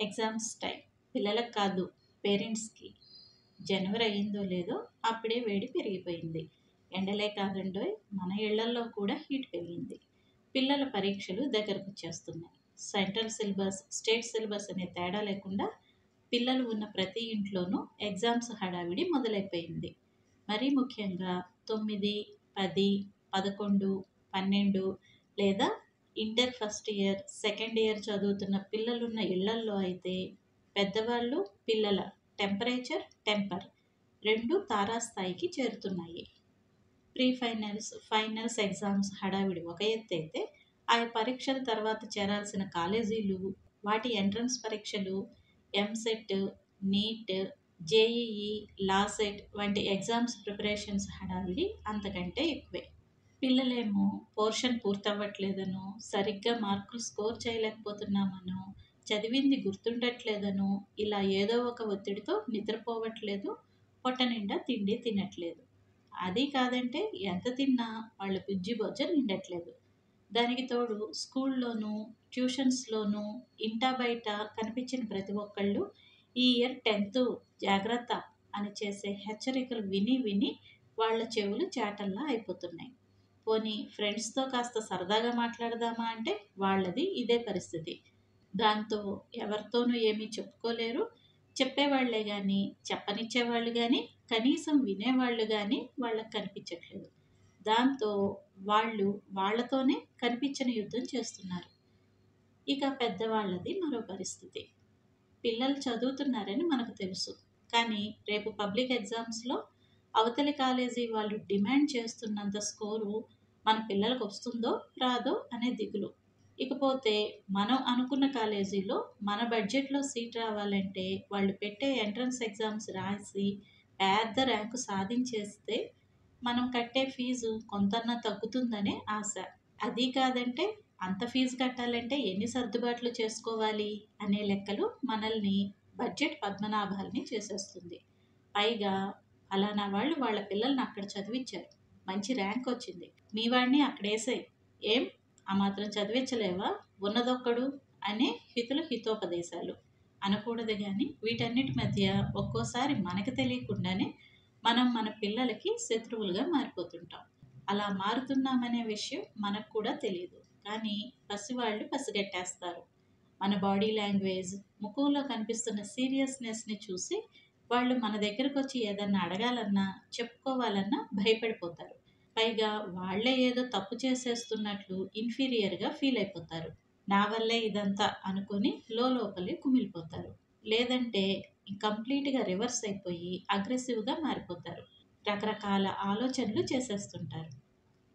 Exams time. పిల్లలకు కాదు పేరెంట్స్కి. జనవరి అయిందో లేదో అప్పుడే వేడి పెరిగిపోయింది. ఎండలే కాదండోయ్ మన ఇళ్ళల్లో కూడా హీట్ పెరిగింది. పిల్లల పరీక్షలు దగ్గరకు వచ్చేస్తున్నాయి సెంట్రల్ సిలబస్ స్టేట్ సిలబస్ అనే తేడా లేకుండా పిల్లలు ఉన్న ప్రతి ఇంట్లోనూ ఎగ్జామ్స్ హడావిడి మొదలైపోయింది. మరీ ముఖ్యంగా తొమ్మిది పది పదకొండు పన్నెండు లేదా inter first year second year చదువుతున్న పిల్లలున్న ఇళ్ళల్లో అయితే పెద్దవాళ్ళు పిల్లల టెంపరేచర్ టెంపర్ రెండు తారాస్థాయికి చేరుతున్నాయి. ప్రీ ఫైనల్స్ ఫైనల్స్ ఎగ్జామ్స్ హడావిడి ఒక ఎత్తు అయితే ఆ పరీక్షల తర్వాత చేరాల్సిన కాలేజీలు వాటి ఎంట్రన్స్ పరీక్షలు ఎంసెట్ నీట్ జేఈఈ లాసెట్ వంటి ఎగ్జామ్స్ ప్రిపరేషన్స్ హడావిడి అంతకంటే ఎక్కువే. పిల్లలేమో పోర్షన్ పూర్తవ్వట్లేదనో సరిగ్గా మార్కులు స్కోర్ చేయలేకపోతున్నామనో చదివింది గుర్తుండట్లేదనో ఇలా ఏదో ఒక ఒత్తిడితో నిద్రపోవట్లేదు పొట్ట నిండా తిండి తినట్లేదు. అది కాదంటే ఎంత తిన్నా వాళ్ళ బుజ్జి బొజ్జ నిండట్లేదు. దానికి తోడు స్కూల్లోనూ ట్యూషన్స్లోనూ ఇంటా బయట కనిపించిన ప్రతి ఒక్కళ్ళు ఈ ఇయర్ టెన్త్ జాగ్రత్త అని చేసే హెచ్చరికలు విని విని వాళ్ళ చెవులు చాటల్లా అయిపోతున్నాయి. పోనీ ఫ్రెండ్స్తో కాస్త సరదాగా మాట్లాడదామా అంటే వాళ్ళది ఇదే పరిస్థితి. దాంతో ఎవరితోనూ ఏమీ చెప్పుకోలేరు. చెప్పేవాళ్ళే కానీ చెప్పనిచ్చేవాళ్ళు కానీ కనీసం వినేవాళ్ళు కానీ వాళ్ళకి కనిపించట్లేదు. దాంతో వాళ్ళు వాళ్ళతోనే కనిపించని యుద్ధం చేస్తున్నారు. ఇక పెద్దవాళ్ళది మరో పరిస్థితి. పిల్లలు చదువుతున్నారని మనకు తెలుసు. కానీ రేపు పబ్లిక్ ఎగ్జామ్స్లో అవతలి కాలేజీ వాళ్ళు డిమాండ్ చేస్తున్నంత స్కోరు మన పిల్లలకు వస్తుందో రాదో అనే దిగులు. ఇకపోతే మనం అనుకున్న కాలేజీలో మన బడ్జెట్లో సీట్ రావాలంటే వాళ్ళు పెట్టే ఎంట్రన్స్ ఎగ్జామ్స్ రాసి పెద్ద ర్యాంకు సాధించేస్తే మనం కట్టే ఫీజు కొంతన్నా తగ్గుతుందనే ఆశ. అది కాదంటే అంత ఫీజు కట్టాలంటే ఎన్ని సర్దుబాట్లు చేసుకోవాలి అనే లెక్కలు మనల్ని బడ్జెట్ పద్మనాభాల్ని చేసేస్తుంది. పైగా అలానా వాళ్ళు వాళ్ళ పిల్లల్ని అక్కడ చదివించారు మంచి ర్యాంక్ వచ్చింది. మీ వాడిని అక్కడేసాయి ఏం? ఆ మాత్రం చదివించలేవా? ఉన్నదొక్కడు అనే హితుల హితోపదేశాలు. అనకూడదు కానీ వీటన్నిటి మధ్య ఒక్కోసారి మనకు తెలియకుండానే మనం మన పిల్లలకి శత్రువులుగా మారిపోతుంటాం. అలా మారుతున్నామనే విషయం మనకు కూడా తెలియదు. కానీ పసివాళ్ళు పసిగట్టేస్తారు. మన బాడీ లాంగ్వేజ్ ముఖంలో కనిపిస్తున్న సీరియస్నెస్ని చూసి వాళ్ళు మన దగ్గరకు వచ్చి ఏదన్నా అడగాలన్నా చెప్పుకోవాలన్నా భయపడిపోతారు. పైగా వాళ్ళే ఏదో తప్పు చేసేస్తున్నట్లు ఇన్ఫీరియర్గా ఫీల్ అయిపోతారు. నా వల్లే ఇదంతా అనుకొని లోపలి కుమిలిపోతారు. లేదంటే కంప్లీట్గా రివర్స్ అయిపోయి అగ్రెసివ్గా మారిపోతారు. రకరకాల ఆలోచనలు చేసేస్తుంటారు.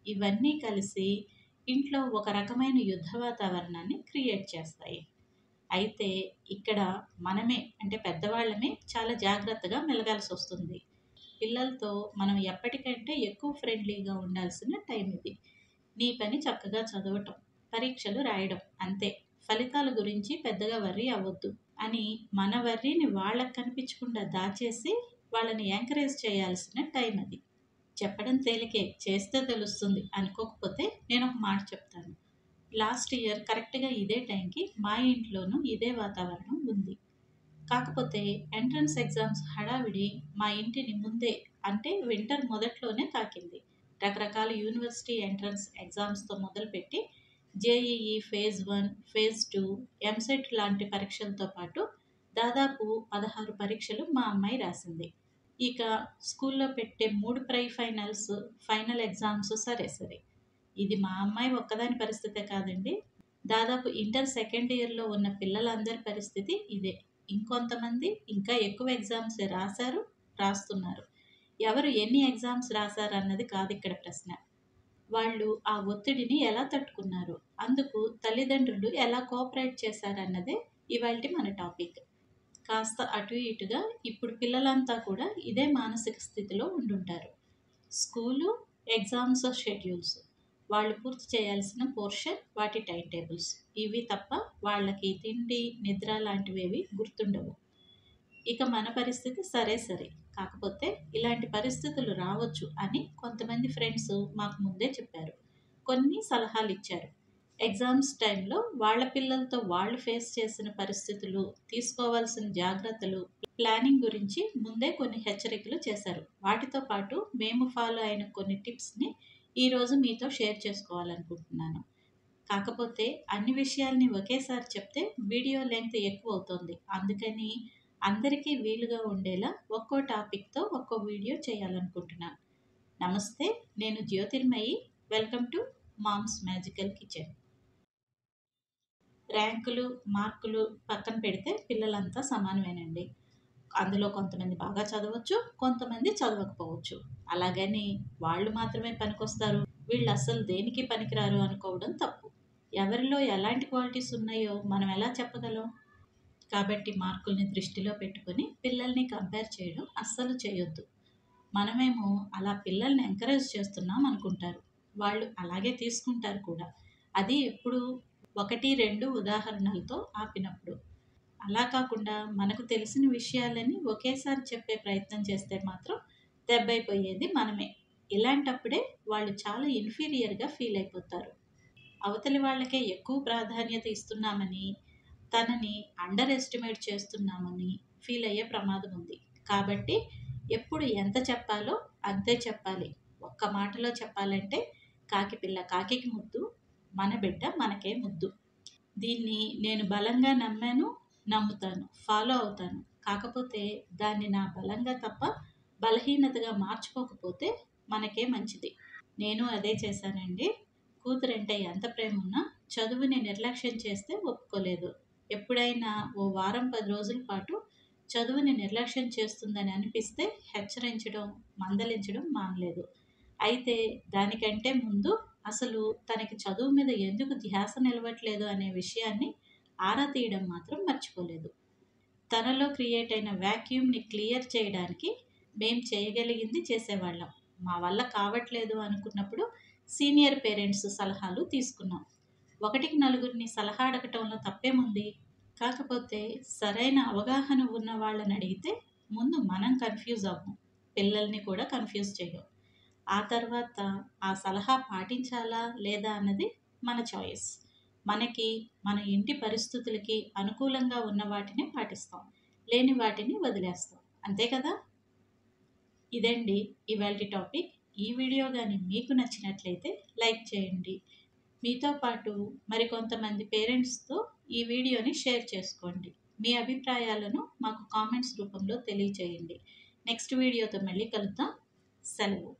ఇవన్నీ కలిసి ఇంట్లో ఒక రకమైన యుద్ధ వాతావరణాన్ని క్రియేట్ చేస్తాయి. అయితే ఇక్కడ మనమే అంటే పెద్దవాళ్ళమే చాలా జాగ్రత్తగా మెలగాల్సి వస్తుంది. పిల్లలతో మనం ఎప్పటికంటే ఎక్కువ ఫ్రెండ్లీగా ఉండాల్సిన టైం ఇది. నీ పని చక్కగా చదవటం పరీక్షలు రాయడం అంతే. ఫలితాల గురించి పెద్దగా వర్రీ అవ్వద్దు. అని మన వర్రీని వాళ్ళకి కనిపించకుండా దాచేసి వాళ్ళని ఎంకరేజ్ చేయాల్సిన టైం అది. చెప్పడం తేలికే చేస్తే తెలుస్తుంది. అనుకోకపోతే నేను ఒక మాట చెప్తాను. లాస్ట్ ఇయర్ కరెక్ట్గా ఇదే టైంకి మా ఇంట్లోనూ ఇదే వాతావరణం ఉంది. కాకపోతే ఎంట్రన్స్ ఎగ్జామ్స్ హడావిడి మా ఇంటిని ముందే అంటే వింటర్ మొదట్లోనే తాకింది. రకరకాల యూనివర్సిటీ ఎంట్రన్స్ ఎగ్జామ్స్తో మొదలుపెట్టి JEE phase one phase two EAMCET లాంటి పరీక్షలతో పాటు దాదాపు పదహారు పరీక్షలు మా అమ్మాయి రాసింది. ఇక స్కూల్లో పెట్టే మూడు ప్రై ఫైనల్స్ ఫైనల్ ఎగ్జామ్స్ సరే సరే. ఇది మా అమ్మాయి ఒక్కదాని పరిస్థితే కాదండి. దాదాపు ఇంటర్ సెకండ్ ఇయర్లో ఉన్న పిల్లలందరి పరిస్థితి ఇదే. ఇంకొంతమంది ఇంకా ఎక్కువ ఎగ్జామ్స్ రాశారు రాస్తున్నారు. ఎవరు ఎన్ని ఎగ్జామ్స్ రాశారు అన్నది కాదు ఇక్కడ ప్రశ్న. వాళ్ళు ఆ ఒత్తిడిని ఎలా తట్టుకున్నారు? అందుకు తల్లిదండ్రులు ఎలా కోఆపరేట్ చేశారన్నదే ఇవాళ మన టాపిక్. కాస్త అటు ఇటుగా ఇప్పుడు పిల్లలంతా కూడా ఇదే మానసిక స్థితిలో ఉండుంటారు. School exams schedules. వాళ్ళు పూర్తి చేయాల్సిన పోర్షన్ వాటి టైం టేబుల్స్. ఇవి తప్ప వాళ్ళకి తిండి నిద్ర లాంటివేవి గుర్తుండవు. ఇక మన పరిస్థితి సరే సరే. కాకపోతే ఇలాంటి పరిస్థితులు రావచ్చు అని కొంతమంది ఫ్రెండ్స్ మాకు ముందే చెప్పారు. కొన్ని సలహాలు ఇచ్చారు. ఎగ్జామ్స్ టైంలో వాళ్ళ పిల్లలతో వాళ్ళు ఫేస్ చేసిన పరిస్థితులు తీసుకోవాల్సిన జాగ్రత్తలు ప్లానింగ్ గురించి ముందే కొన్ని హెచ్చరికలు చేశారు. వాటితో పాటు మేము ఫాలో అయిన కొన్ని టిప్స్ని ఈరోజు మీతో షేర్ చేసుకోవాలనుకుంటున్నాను. కాకపోతే అన్ని విషయాల్ని ఒకేసారి చెప్తే వీడియో లెంగ్త్ ఎక్కువ అవుతుంది అందుకని అందరికీ వీలుగా ఉండేలా ఒక్కో టాపిక్తో ఒక్కో వీడియో చేయాలనుకుంటున్నాను నమస్తే నేను Jyothirmayi. Welcome to moms magical kitchen. ర్యాంకులు మార్కులు పక్కన పెడితే పిల్లలంతా సమానమేనండి. అందులో కొంతమంది బాగా చదవచ్చు కొంతమంది చదవకపోవచ్చు. అలాగని వాళ్ళు మాత్రమే పనికొస్తారు. వీళ్ళు అస్సలు దేనికి పనికిరారు అనుకోవడం తప్పు. ఎవరిలో ఎలాంటి క్వాలిటీస్ ఉన్నాయో మనం ఎలా చెప్పగలం? కాబట్టి మార్కుల్ని దృష్టిలో పెట్టుకొని పిల్లల్ని కంపేర్ చేయడం అస్సలు చేయొద్దు. మనమేమో అలా పిల్లల్ని ఎంకరేజ్ చేస్తున్నాం అనుకుంటారు. వాళ్ళు అలాగే తీసుకుంటారు కూడా. అది ఎప్పుడు ఒకటి రెండు ఉదాహరణలతో ఆపినప్పుడు అలా కాకుండా మనకు తెలిసిన విషయాలని ఒకేసారి చెప్పే ప్రయత్నం చేస్తే మాత్రం దెబ్బైపోయేది మనమే. ఇలాంటప్పుడే వాళ్ళు చాలా ఇన్ఫీరియర్గా ఫీల్ అయిపోతారు. అవతలి వాళ్ళకే ఎక్కువ ప్రాధాన్యత ఇస్తున్నామని తనని అండర్ ఎస్టిమేట్ చేస్తున్నామని ఫీల్ అయ్యే ప్రమాదం ఉంది. కాబట్టి ఎప్పుడు ఎంత చెప్పాలో అంతే చెప్పాలి. ఒక్క మాటలో చెప్పాలంటే కాకి పిల్ల కాకికి ముద్దు మన బిడ్డ మనకే ముద్దు. దీన్ని నేను బలంగా నమ్మాను నమ్ముతాను ఫాలో అవుతాను. కాకపోతే దాన్ని నా బలంగా తప్ప బలహీనతగా మార్చుకోకపోతే మనకే మంచిది. నేను అదే చేశానండి. కూతురంటే ఎంత ప్రేమ ఉన్నా చదువుని నిర్లక్ష్యం చేస్తే ఒప్పుకోలేదు. ఎప్పుడైనా ఓ వారం పది రోజుల పాటు చదువుని నిర్లక్ష్యం చేస్తుందని అనిపిస్తే హెచ్చరించడం మందలించడం మానలేదు. అయితే దానికంటే ముందు అసలు తనకి చదువు మీద ఎందుకు ధ్యాస నిలవట్లేదు అనే విషయాన్ని ఆరా తీయడం మాత్రం మర్చిపోలేదు. తనలో క్రియేట్ అయిన వ్యాక్యూమ్ని క్లియర్ చేయడానికి మేం చేయగలిగింది చేసేవాళ్ళం. మా వల్ల కావట్లేదు అనుకున్నప్పుడు సీనియర్ పేరెంట్స్ సలహాలు తీసుకున్నాం. ఒకటికి నలుగురిని సలహా అడగటంలో తప్పేముంది? కాకపోతే సరైన అవగాహన ఉన్న వాళ్ళని అడిగితే ముందు మనం కన్ఫ్యూజ్ అవ్వం. పిల్లల్ని కూడా కన్ఫ్యూజ్ చేయం. ఆ తర్వాత ఆ సలహా పాటించాలా లేదా అన్నది మన చాయిస్. మనకి మన ఇంటి పరిస్థితులకి అనుకూలంగా ఉన్న వాటిని పాటిస్తాం. లేని వాటిని వదిలేస్తాం. అంతే కదా? ఇదండి ఇవాళ టాపిక్. ఈ వీడియో కానీ మీకు నచ్చినట్లయితే లైక్ చేయండి. మీతో పాటు మరికొంతమంది పేరెంట్స్తో ఈ వీడియోని షేర్ చేసుకోండి. మీ అభిప్రాయాలను మాకు కామెంట్స్ రూపంలో తెలియచేయండి. నెక్స్ట్ వీడియోతో మళ్ళీ కలుద్దాం. సెలవు.